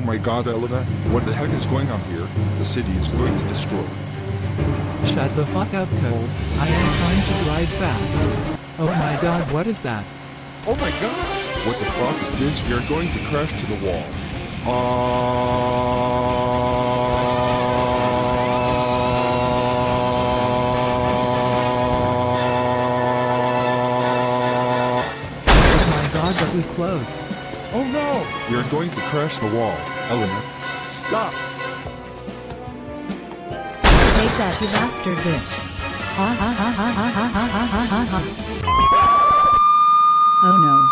Oh my god, Elena, what the heck is going on here? The city is going to destroy. Shut the fuck up, Cole. I am trying to drive fast. Oh my god, what is that? Oh my god! What the fuck is this? We are going to crash to the wall. Uh... Oh my god, that was close. Oh no! We are going to crash the wall. Elena, stop! Take that, you bastard bitch. Ha ha ha ha ha ha ha ha ha ha. Oh no.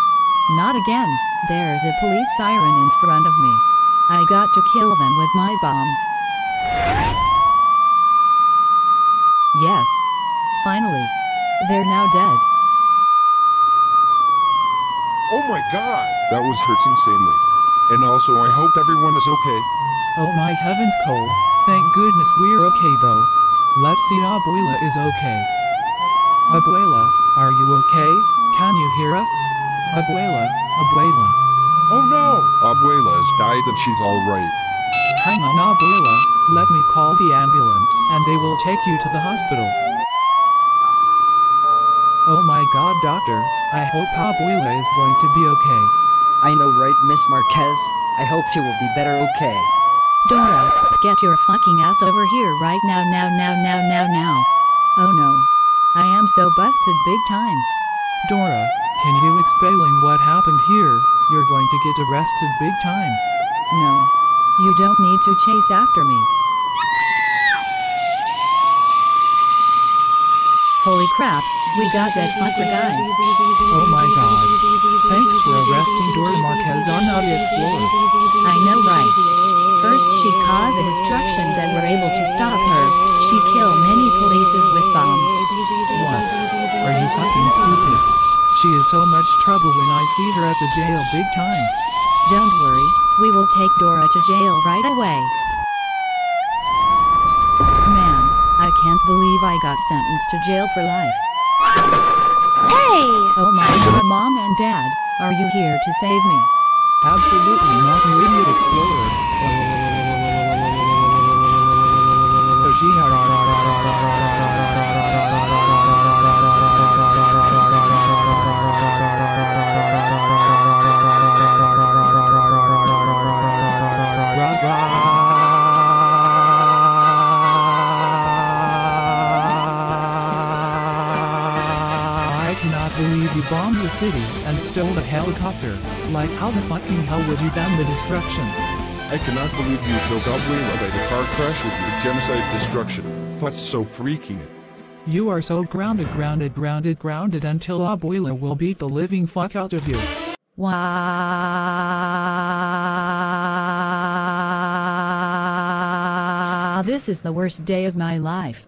Not again. There's a police siren in front of me. I got to kill them with my bombs. Yes. Finally. They're now dead. Oh my god! That was hurts insanely. And also, I hope everyone is okay. Oh my heavens, Cole. Thank goodness we're okay though. Let's see Abuela is okay. Abuela, are you okay? Can you hear us? Abuela, Abuela. Oh no! Abuela has died and she's alright. Hang on, Abuela. Let me call the ambulance and they will take you to the hospital. Oh my god, doctor. I hope Abuela is going to be okay. I know right, Miss Marquez? I hope she will be better okay. Dora, get your fucking ass over here right now, now, now, now, now, now. Oh no. I am so busted big time. Dora, can you explain what happened here? You're going to get arrested big time. No. You don't need to chase after me. Holy crap, we got that fucker guys. Oh my god. Thanks for arresting Dora Marquez on Naughty Explorer. I know right. First she caused a destruction then we're able to stop her. She killed many polices with bombs. What? Are you fucking stupid? She is so much trouble when I see her at the jail big time. Don't worry, we will take Dora to jail right away. Man, I can't believe I got sentenced to jail for life. Hey! Oh my god, mom and dad, are you here to save me? Absolutely not, you idiot explorer. You bombed the city and stole a helicopter. Like how the fucking hell would you ban the destruction? I cannot believe you killed Abuela by the car crash with your genocide destruction. That's so freaking it. You are so grounded, grounded, grounded, grounded until Abuela will beat the living fuck out of you. Wow. This is the worst day of my life.